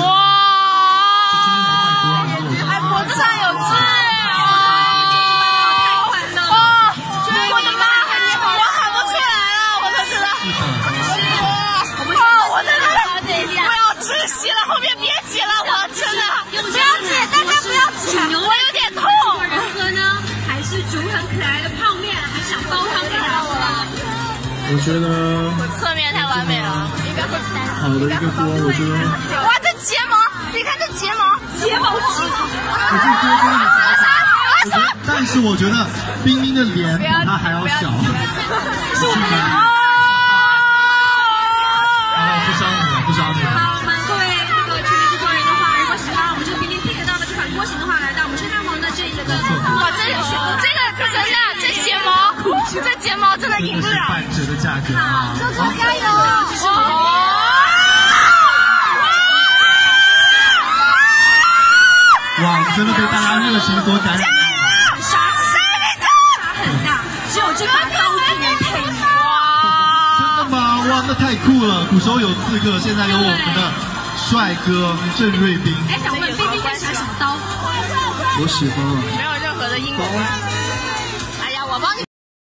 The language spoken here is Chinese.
哇，脖子上有痣。我觉得侧面太完美了，应该会好的一个锅，我觉得哇，这睫毛，你看这睫毛，睫毛精。我这锅真的很小巧。我觉得，但是我觉得冰冰的脸比她还要小。是我的啊，不伤你了，不伤你了。好，我们各位那个全民制作人的话，如果喜欢我们这个冰冰 pick 到的这款锅型的话，来到我们吹蛋黄的这一个哇，这这个等一下，这睫毛，这的赢不了。半折的价格啊！哥哥加油！哇，真的被大家热情所感染。杀气很大，只有这把刀子能配你。真的吗？哇，那太酷了！古时候有刺客，现在有我们的帅哥郑瑞斌。哎，想问冰冰最喜欢什么刀？我喜欢啊。没有任何的因果关系。